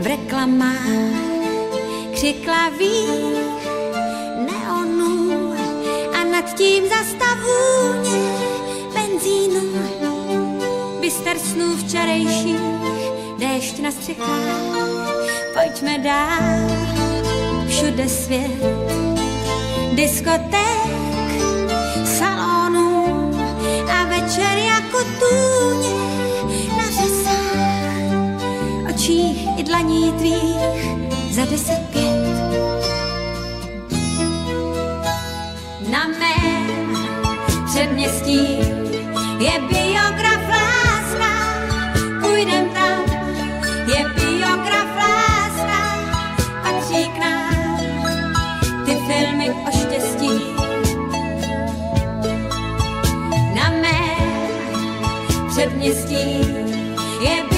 V reklamách křiklavých neonů a nad tím zastavůně benzínu. Byster snů včerejších, déšť na střechách, pojďme dál, všude svět, diskoték, salonů a večer jako tůně dlaní tvých za deset pět. Na mém předměstí je biograf lásna, půjdem tam, je biograf lásna, patří k nám ty filmy o štěstí. Na mém předměstí je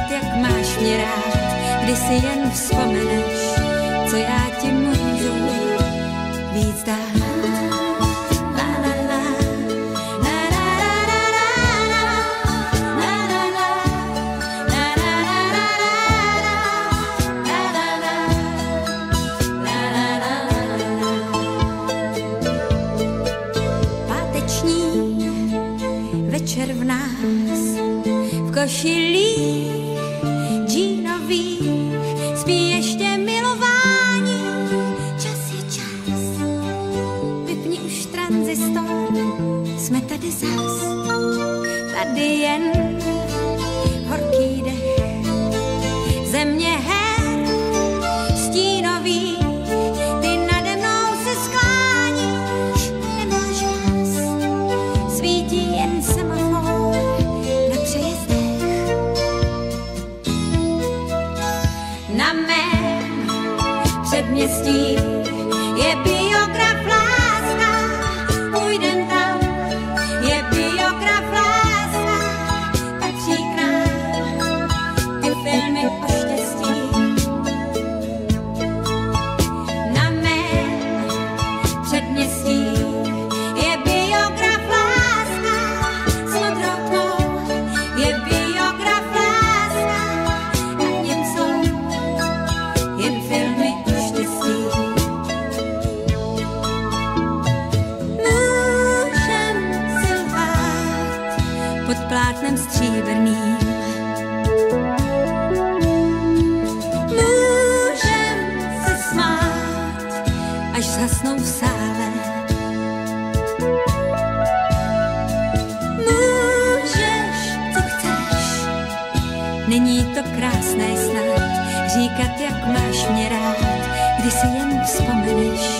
říkat, jak máš mě rád, když si jen vzpomeneš, co já ti můžu víc dát. Večer v nás v košilích džínových spí ještě milování. Čas je čas, vypni už tranzistor, jsme tady zas, tady jen Na mém předměstí. Je biograf láska, půjdem tam, až zasnou v sále. Můžeš, co chceš, není to krásné snad říkat, jak máš mě rád, když si jen vzpomeneš,